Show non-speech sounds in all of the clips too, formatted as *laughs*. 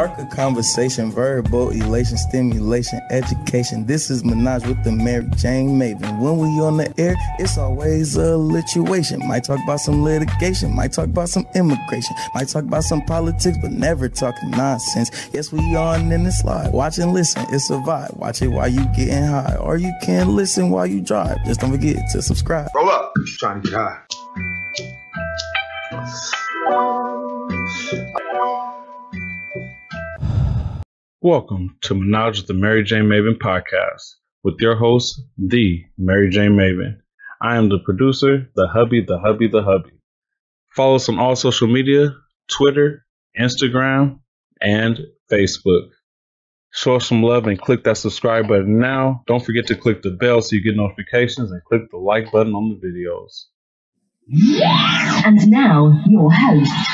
Spark a conversation, verbal elation, stimulation, education. This is Menage with the Mary Jane Maven. When we on the air, it's always a lituation. Might talk about some litigation, might talk about some immigration, might talk about some politics, but never talking nonsense. Yes, we on in the slide. Watch and listen, it's a vibe. Watch it while you getting high, or you can listen while you drive. Just don't forget to subscribe. Roll up. trying to get high. Welcome to Menage with the MariJayne Maven podcast with your host, the MariJayne Maven. I am the producer, the hubby, the hubby, the hubby. Follow us on all social media Twitter, Instagram, and Facebook. Show us some love and click that subscribe button now. Don't forget to click the bell so you get notifications and click the like button on the videos. And now, your host.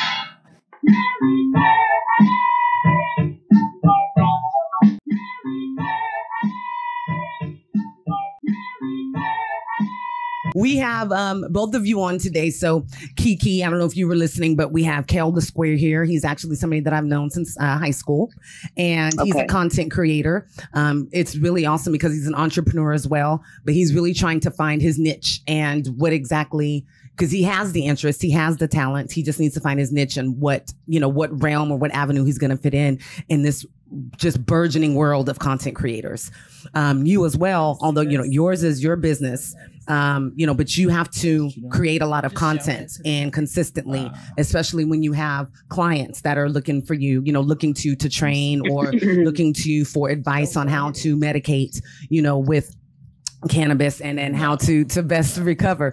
We have um, both of you on today. So, Kiki, I don't know if you were listening, but we have Kel the Square here. He's actually somebody that I've known since uh, high school, and he's a content creator. Um, it's really awesome because he's an entrepreneur as well, but he's really trying to find his niche and what exactly. Because he has the interest, he has the talent. He just needs to find his niche and what you know, what realm or what avenue he's going to fit in in this just burgeoning world of content creators. Um, you as well, although you know yours is your business, um, you know, but you have to create a lot of content and consistently, especially when you have clients that are looking for you, you know, looking to to train or *laughs* looking to you for advice on how to medicate, you know, with cannabis and and how to to best *laughs* recover